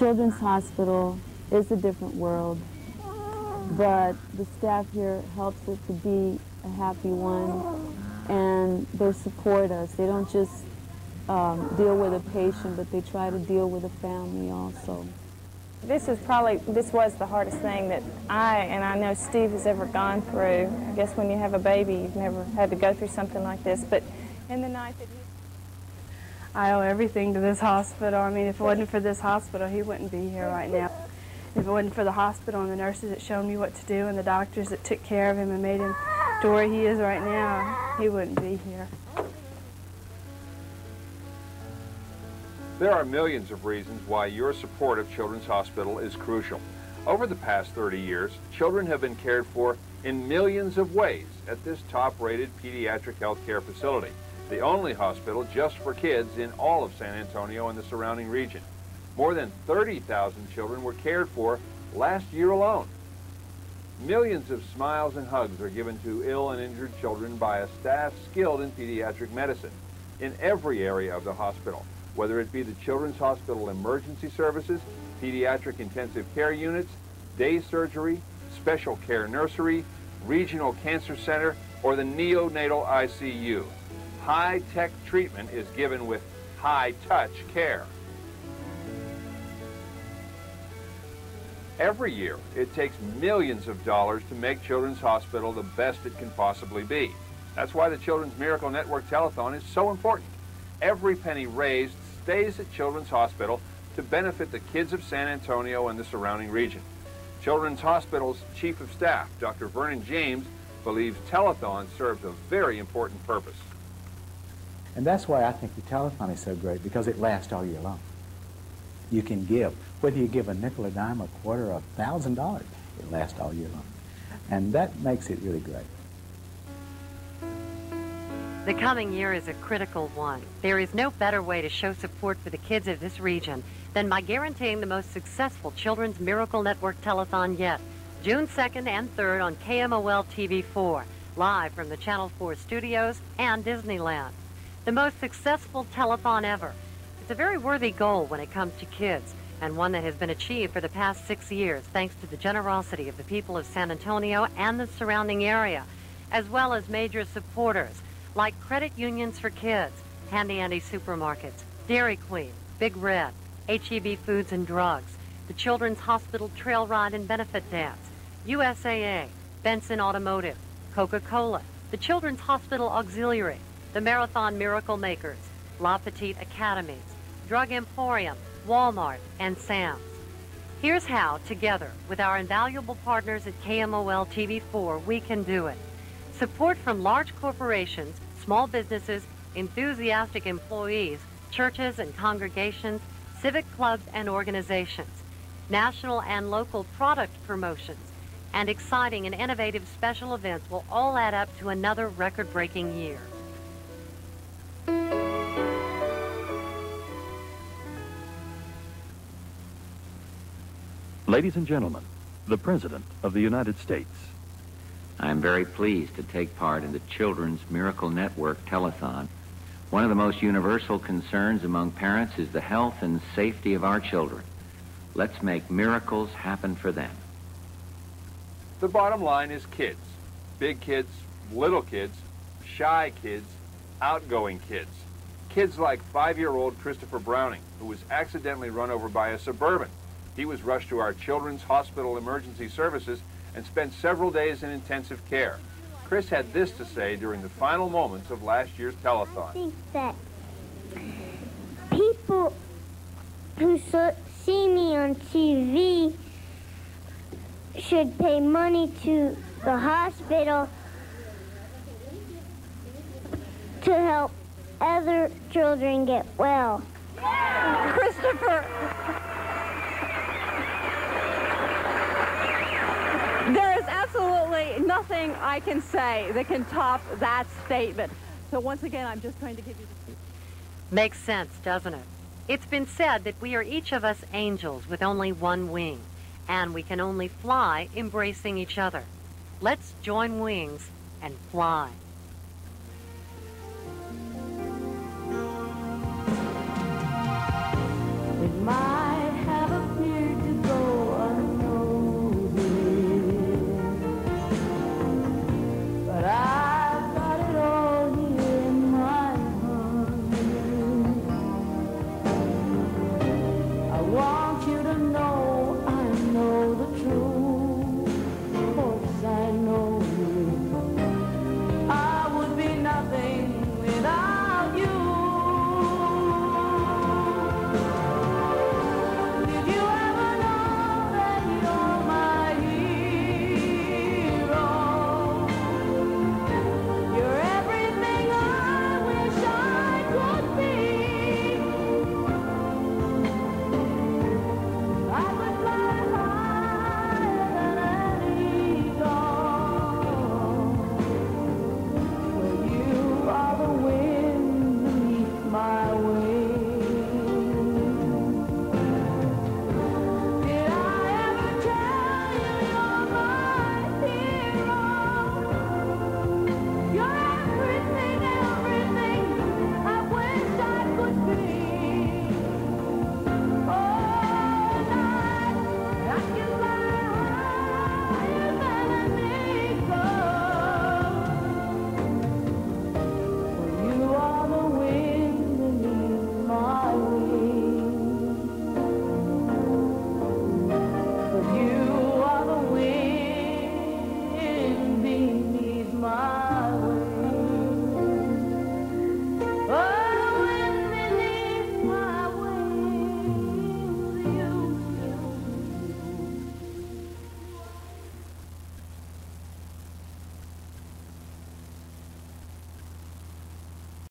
Children's Hospital is a different world, but the staff here helps it to be a happy one, and they support us. They don't just um, deal with a patient, but they try to deal with a family also. This is probably, this was the hardest thing that I, and I know Steve has ever gone through. I guess when you have a baby, you've never had to go through something like this, but in the night that he... I owe everything to this hospital. I mean, if it wasn't for this hospital, he wouldn't be here right now. If it wasn't for the hospital and the nurses that showed me what to do and the doctors that took care of him and made him to where he is right now, he wouldn't be here. There are millions of reasons why your support of Children's Hospital is crucial. Over the past 30 years, children have been cared for in millions of ways at this top-rated pediatric healthcare facility, the only hospital just for kids in all of San Antonio and the surrounding region. More than 30,000 children were cared for last year alone. Millions of smiles and hugs are given to ill and injured children by a staff skilled in pediatric medicine in every area of the hospital whether it be the Children's Hospital Emergency Services, Pediatric Intensive Care Units, Day Surgery, Special Care Nursery, Regional Cancer Center, or the Neonatal ICU. High-tech treatment is given with high-touch care. Every year, it takes millions of dollars to make Children's Hospital the best it can possibly be. That's why the Children's Miracle Network Telethon is so important. Every penny raised stays at Children's Hospital to benefit the kids of San Antonio and the surrounding region. Children's Hospital's Chief of Staff, Dr. Vernon James, believes telethon serves a very important purpose. And that's why I think the telethon is so great, because it lasts all year long. You can give, whether you give a nickel, a dime, a quarter, a thousand dollars, it lasts all year long. And that makes it really great. The coming year is a critical one. There is no better way to show support for the kids of this region than by guaranteeing the most successful Children's Miracle Network telethon yet. June 2nd and 3rd on KMOL TV4, live from the Channel 4 studios and Disneyland. The most successful telethon ever. It's a very worthy goal when it comes to kids, and one that has been achieved for the past six years thanks to the generosity of the people of San Antonio and the surrounding area, as well as major supporters like credit unions for kids, Handy Andy supermarkets, Dairy Queen, Big Red, HEB Foods and Drugs, the Children's Hospital Trail Ride and Benefit Dance, USAA, Benson Automotive, Coca-Cola, the Children's Hospital Auxiliary, the Marathon Miracle Makers, La Petite Academies, Drug Emporium, Walmart, and Sam's. Here's how, together, with our invaluable partners at KMOL TV4, we can do it. Support from large corporations, small businesses, enthusiastic employees, churches and congregations, civic clubs and organizations, national and local product promotions, and exciting and innovative special events will all add up to another record-breaking year. Ladies and gentlemen, the President of the United States. I am very pleased to take part in the Children's Miracle Network telethon. One of the most universal concerns among parents is the health and safety of our children. Let's make miracles happen for them. The bottom line is kids. Big kids, little kids, shy kids, outgoing kids. Kids like five-year-old Christopher Browning, who was accidentally run over by a Suburban. He was rushed to our Children's Hospital Emergency Services and spent several days in intensive care. Chris had this to say during the final moments of last year's telethon. I think that people who see me on TV should pay money to the hospital to help other children get well. Christopher, There is absolutely nothing I can say that can top that statement. So once again, I'm just going to give you the... Makes sense, doesn't it? It's been said that we are each of us angels with only one wing, and we can only fly embracing each other. Let's join wings and fly.